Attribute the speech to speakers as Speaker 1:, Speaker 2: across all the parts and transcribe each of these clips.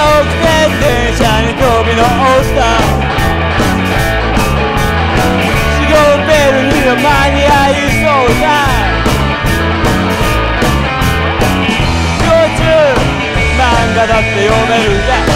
Speaker 1: を着て電車に飛び乗った仕事ベルには間に合いそうだ。幼中漫画だって読めるんだ。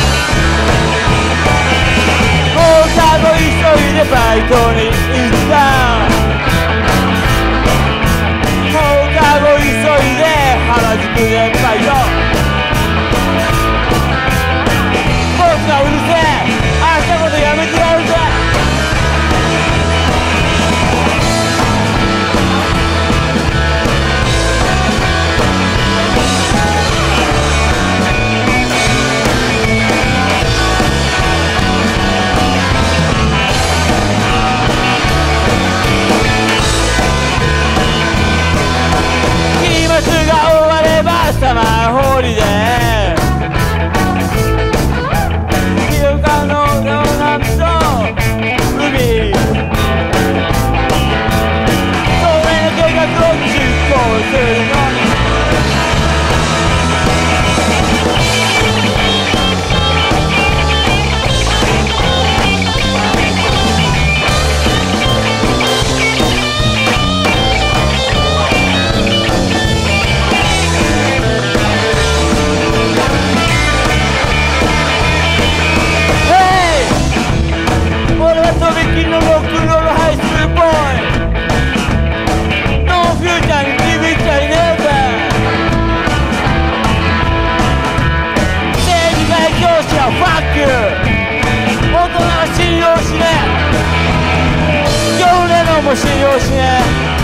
Speaker 1: も信用しねえ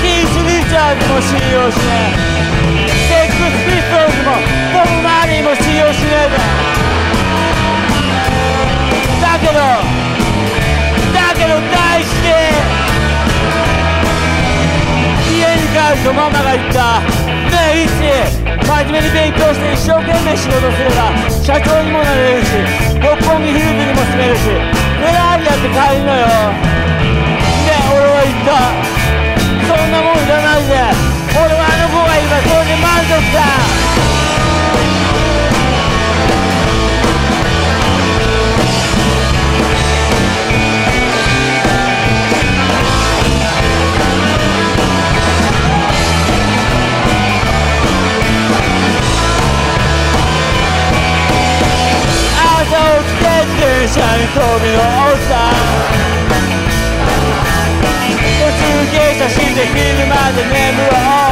Speaker 1: キース・リチャーズも信用しねえセックス・ピストルズもボブ・マーリーも信用しねえぜだけどだけど大好き家に帰るとママが言ったねえイッチ真面目に勉強して一生懸命仕事すれば社長にもなれるし六本木ヒルズにも住めるしフェラーリやって帰るのよ電車に飛び乗った。途中下車して昼まで眠ろう。